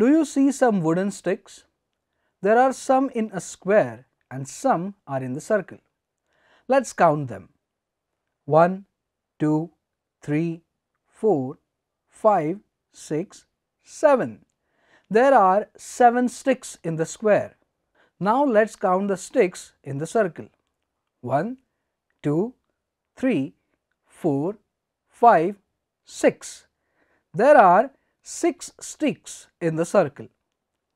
Do you see some wooden sticks? There are some in a square and some are in the circle. Let's count them. 1, 2, 3, 4, 5, 6, 7. There are 7 sticks in the square. Now let's count the sticks in the circle. 1, 2, 3, 4, 5, 6. There are 6 sticks in the circle.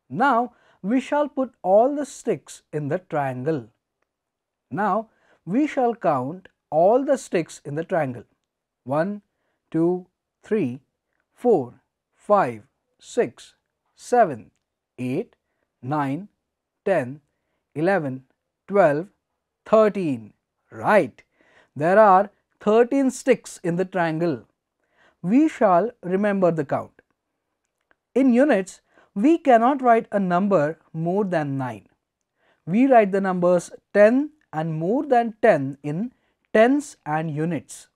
Now we shall put all the sticks in the triangle. Now we shall count all the sticks in the triangle. 1, 2, 3, 4, 5, 6, 7, 8, 9, 10, 11, 12, 13. Right. There are 13 sticks in the triangle. We shall remember the count. In units, we cannot write a number more than 9. We write the numbers 10 and more than 10 in tens and units.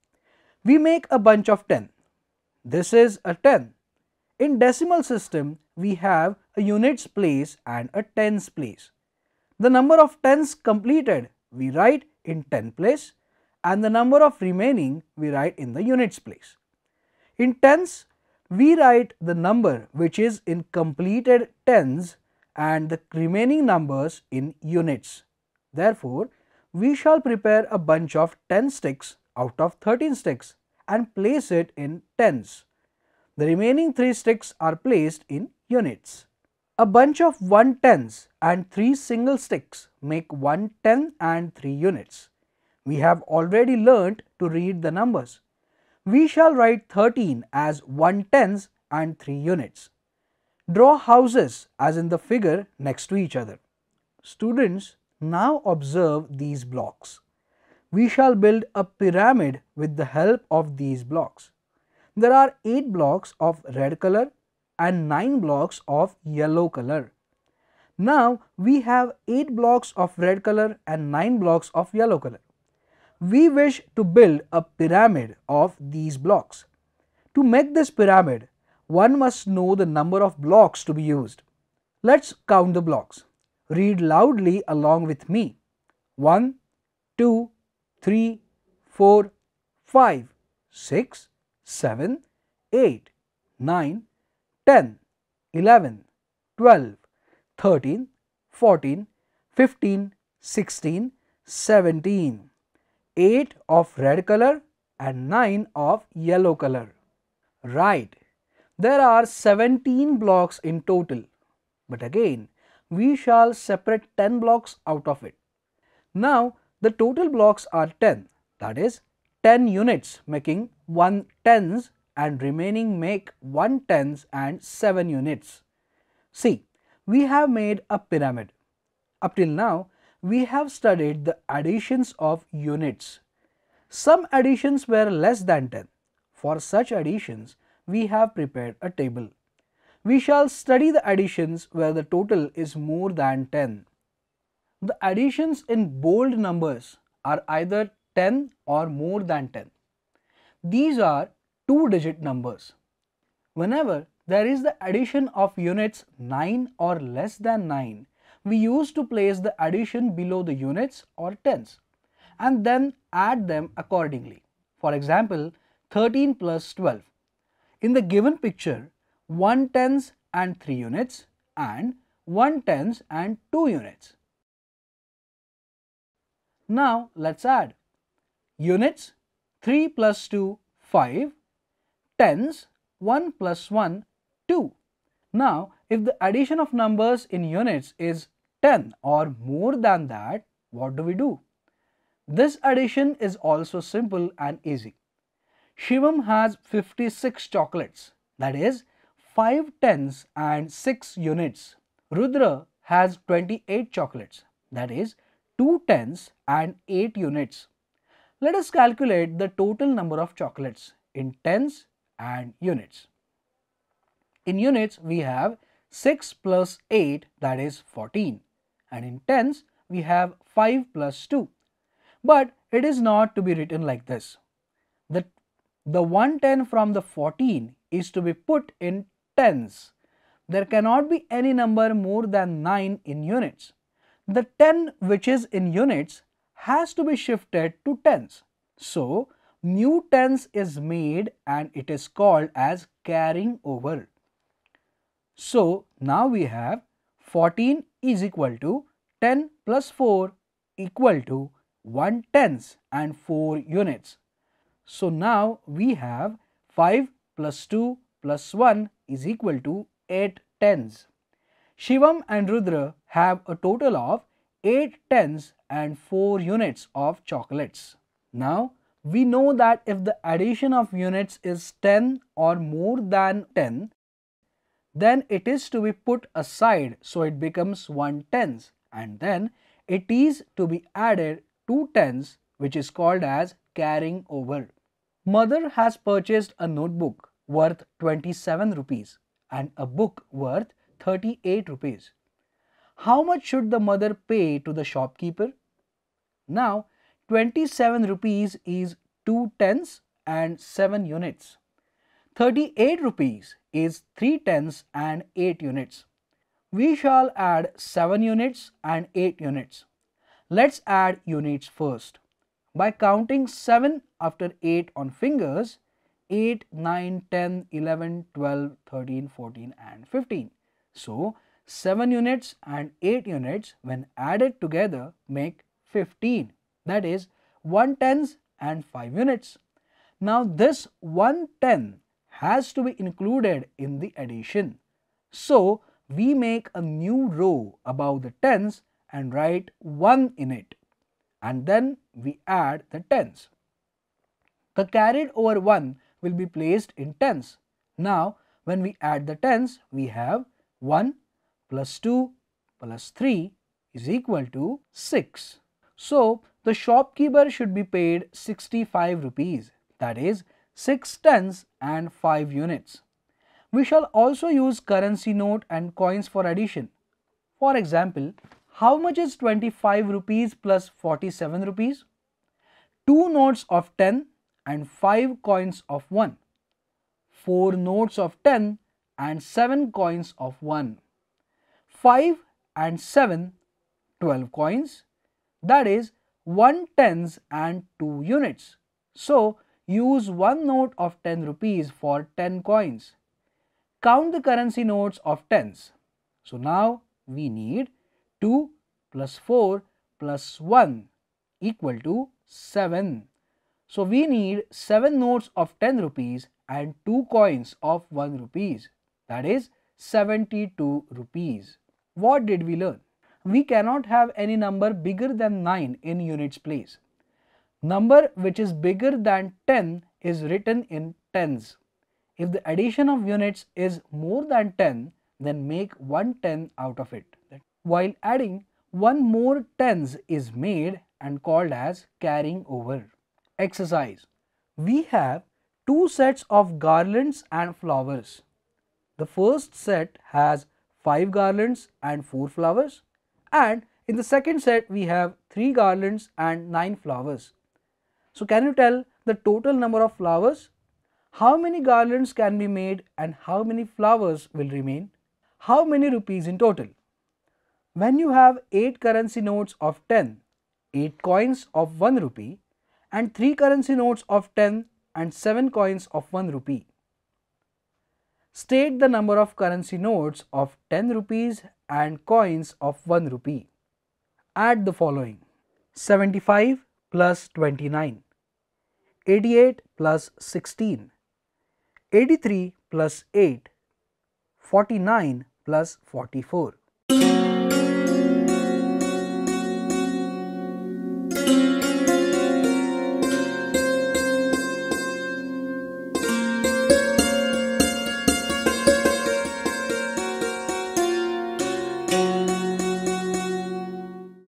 We make a bunch of 10. This is a 10. In decimal system, we have a units place and a tens place. The number of tens completed we write in 10 place and the number of remaining we write in the units place. In tens, we write the number which is in completed tens and the remaining numbers in units. Therefore, we shall prepare a bunch of 10 sticks out of 13 sticks and place it in tens. The remaining 3 sticks are placed in units. A bunch of 1 tens and 3 single sticks make 1 10 and 3 units. We have already learnt to read the numbers we shall write 13 as 1 tens and 3 units. Draw houses as in the figure next to each other. Students, now observe these blocks. We shall build a pyramid with the help of these blocks. There are 8 blocks of red color and 9 blocks of yellow color. Now we have 8 blocks of red color and 9 blocks of yellow color. We wish to build a pyramid of these blocks. To make this pyramid, one must know the number of blocks to be used. Let's count the blocks. Read loudly along with me. 1, 2, 3, 4, 5, 6, 7, 8, 9, 10, 11, 12, 13, 14, 15, 16, 17. 8 of red color and 9 of yellow color. Right, there are 17 blocks in total, but again we shall separate 10 blocks out of it. Now the total blocks are 10 that is 10 units making 1 tens and remaining make 1 tens and 7 units. See, we have made a pyramid. Up till now, we have studied the additions of units. Some additions were less than 10. For such additions, we have prepared a table. We shall study the additions where the total is more than 10. The additions in bold numbers are either 10 or more than 10. These are two digit numbers. Whenever there is the addition of units 9 or less than 9, we used to place the addition below the units or tens and then add them accordingly. For example, 13 plus 12. In the given picture, 1 tens and 3 units and 1 tens and 2 units. Now let's add units 3 plus 2 5, tens 1 plus 1 2. Now if the addition of numbers in units is 10 or more than that, what do we do? This addition is also simple and easy. Shivam has 56 chocolates, that is 5 tens and 6 units. Rudra has 28 chocolates, that is 2 tens and 8 units. Let us calculate the total number of chocolates in tens and units. In units, we have 6 plus 8 that is 14 and in tens we have 5 plus 2. But it is not to be written like this. The, the 110 from the 14 is to be put in tens. there cannot be any number more than 9 in units. The 10 which is in units has to be shifted to tens. So, new tens is made and it is called as carrying over. So, now we have 14 is equal to 10 plus 4 equal to 1 tens and 4 units. So, now we have 5 plus 2 plus 1 is equal to 8 tens. Shivam and Rudra have a total of 8 tens and 4 units of chocolates. Now, we know that if the addition of units is 10 or more than 10, then it is to be put aside so it becomes 1 tens and then it is to be added 2 tens which is called as carrying over. Mother has purchased a notebook worth 27 rupees and a book worth 38 rupees. How much should the mother pay to the shopkeeper? Now 27 rupees is 2 tens and 7 units. 38 rupees is 3 tens and 8 units. We shall add 7 units and 8 units. Let's add units first. By counting 7 after 8 on fingers, 8, 9, 10, 11, 12, 13, 14 and 15. So, 7 units and 8 units when added together make 15 that is 1 tens and 5 units. Now this 1 ten has to be included in the addition. So we make a new row above the tens and write 1 in it and then we add the tens. The carried over 1 will be placed in tens. Now, when we add the tens, we have 1 plus 2 plus 3 is equal to 6. So, the shopkeeper should be paid 65 rupees that is 6 tens and 5 units. We shall also use currency note and coins for addition. For example, how much is 25 rupees plus 47 rupees? 2 notes of 10 and 5 coins of 1, 4 notes of 10 and 7 coins of 1, 5 and 7, 12 coins, that is 1 tens and 2 units. So, use 1 note of 10 rupees for 10 coins. Count the currency notes of tens. So, now we need 2 plus 4 plus 1 equal to 7. So we need 7 notes of 10 rupees and 2 coins of 1 rupees that is 72 rupees. What did we learn? We cannot have any number bigger than 9 in units place. Number which is bigger than 10 is written in tens. If the addition of units is more than 10 then make 1 10 out of it. While adding one more tens is made and called as carrying over. Exercise. We have two sets of garlands and flowers. The first set has 5 garlands and 4 flowers and in the second set we have 3 garlands and 9 flowers. So can you tell the total number of flowers? How many garlands can be made and how many flowers will remain? How many rupees in total? When you have 8 currency notes of 10, 8 coins of 1 rupee and 3 currency notes of 10 and 7 coins of 1 rupee. State the number of currency notes of 10 rupees and coins of 1 rupee. Add the following 75 plus 29, 88 plus 16, 83 plus 8, 49 plus 44.